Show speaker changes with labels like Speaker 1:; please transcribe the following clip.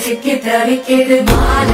Speaker 1: सिक्की तरीके माल